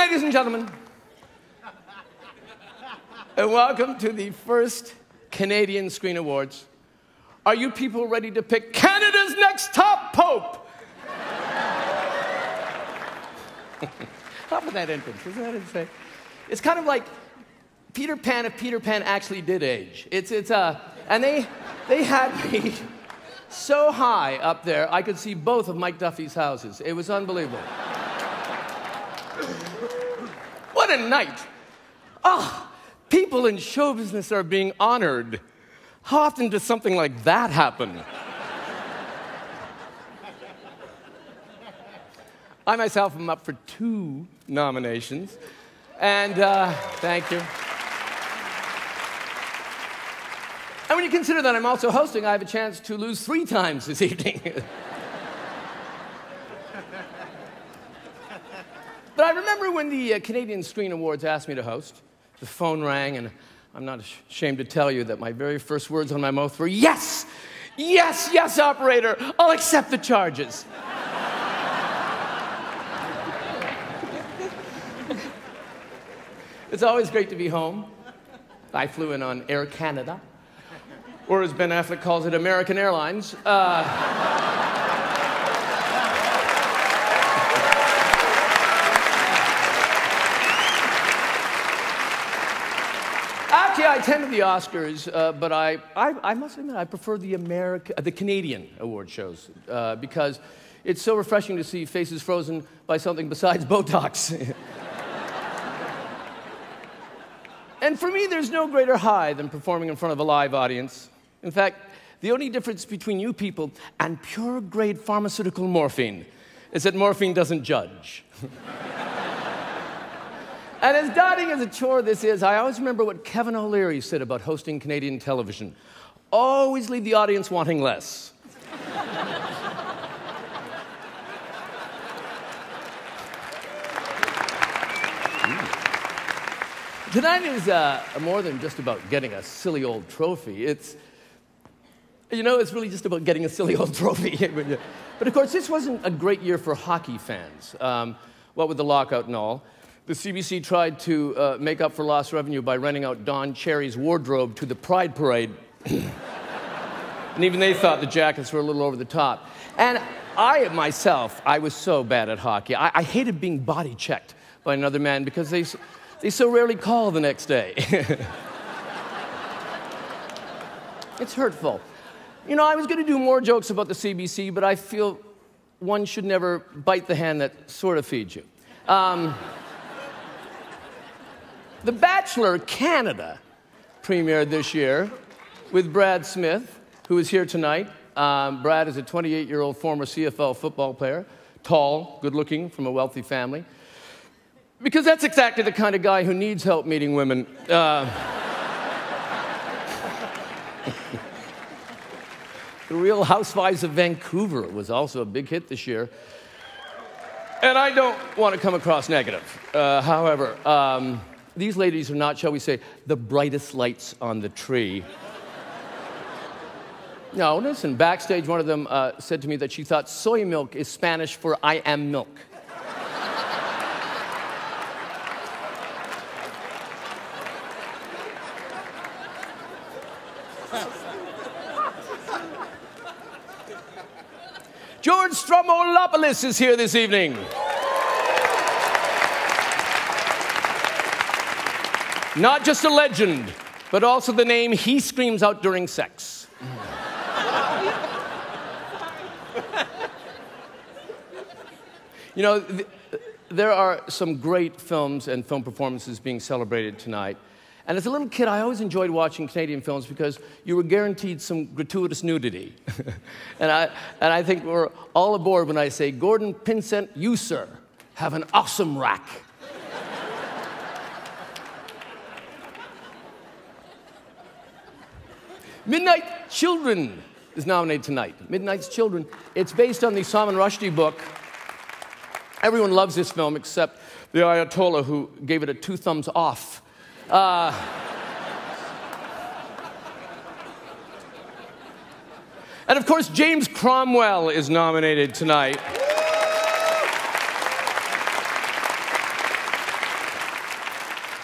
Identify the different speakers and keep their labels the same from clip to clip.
Speaker 1: ladies and gentlemen, and welcome to the first Canadian Screen Awards. Are you people ready to pick Canada's next top pope? How about that entrance? Isn't that insane? It's kind of like Peter Pan if Peter Pan actually did age. It's, it's, uh, and they, they had me so high up there, I could see both of Mike Duffy's houses. It was unbelievable. A night. Oh, people in show business are being honored. How often does something like that happen? I myself am up for two nominations. And uh, thank you. And when you consider that I'm also hosting, I have a chance to lose three times this evening. but I remember when the uh, Canadian Screen Awards asked me to host, the phone rang, and I'm not ashamed to tell you that my very first words on my mouth were, Yes! Yes, yes, operator, I'll accept the charges. it's always great to be home. I flew in on Air Canada or as Ben Affleck calls it, American Airlines. Uh, Actually, I attended the Oscars, uh, but I, I, I, must admit I prefer the America, the Canadian award shows uh, because it's so refreshing to see faces frozen by something besides Botox. and for me, there's no greater high than performing in front of a live audience. In fact, the only difference between you people and pure grade pharmaceutical morphine is that morphine doesn't judge. and as daunting as a chore this is, I always remember what Kevin O'Leary said about hosting Canadian television always leave the audience wanting less. Tonight is uh, more than just about getting a silly old trophy. It's you know, it's really just about getting a silly old trophy. but of course, this wasn't a great year for hockey fans. Um, what with the lockout and all, the CBC tried to uh, make up for lost revenue by renting out Don Cherry's wardrobe to the Pride Parade. and even they thought the jackets were a little over the top. And I myself, I was so bad at hockey. I, I hated being body checked by another man because they, they so rarely call the next day. it's hurtful. You know, I was going to do more jokes about the CBC, but I feel one should never bite the hand that sort of feeds you. Um, the Bachelor Canada premiered this year with Brad Smith, who is here tonight. Um, Brad is a 28 year old former CFL football player, tall, good looking, from a wealthy family. Because that's exactly the kind of guy who needs help meeting women. Uh, The Real Housewives of Vancouver was also a big hit this year. And I don't want to come across negative. Uh, however, um, these ladies are not, shall we say, the brightest lights on the tree. no, listen, backstage, one of them uh, said to me that she thought soy milk is Spanish for I am milk. George Stroumboulopoulos is here this evening. Not just a legend, but also the name he screams out during sex. you know, th- there are some great films and film performances being celebrated tonight. And as a little kid, I always enjoyed watching Canadian films because you were guaranteed some gratuitous nudity. and, I, and I think we're all aboard when I say, Gordon Pinsent, you, sir, have an awesome rack. Midnight Children is nominated tonight. Midnight's Children. It's based on the Salman Rushdie book. Everyone loves this film except the Ayatollah who gave it a two thumbs off uh, and of course, James Cromwell is nominated tonight.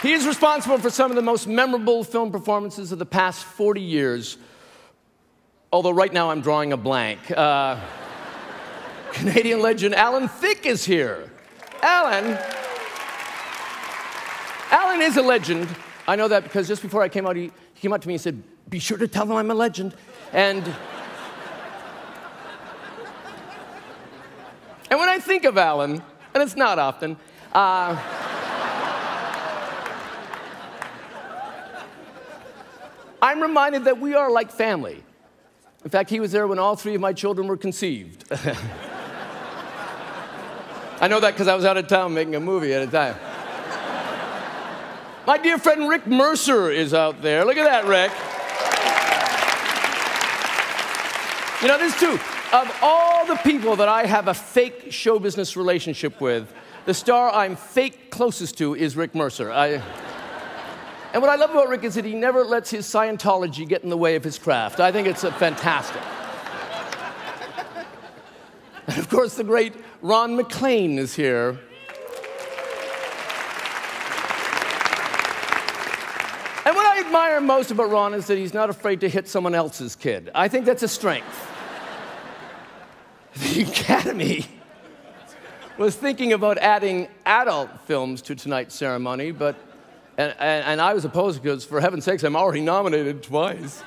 Speaker 1: He is responsible for some of the most memorable film performances of the past 40 years, although right now I'm drawing a blank. Uh, Canadian legend Alan Thicke is here. Alan. Alan is a legend. I know that because just before I came out, he, he came up to me and said, Be sure to tell them I'm a legend. And. and when I think of Alan, and it's not often, uh, I'm reminded that we are like family. In fact, he was there when all three of my children were conceived. I know that because I was out of town making a movie at a time. My dear friend Rick Mercer is out there. Look at that, Rick. You know, this too. Of all the people that I have a fake show business relationship with, the star I'm fake closest to is Rick Mercer. I, and what I love about Rick is that he never lets his Scientology get in the way of his craft. I think it's fantastic. and of course, the great Ron MacLean is here. And what I admire most about Ron is that he's not afraid to hit someone else's kid. I think that's a strength. The Academy was thinking about adding adult films to tonight's ceremony, but and, and, and I was opposed because, for heaven's sakes, I'm already nominated twice.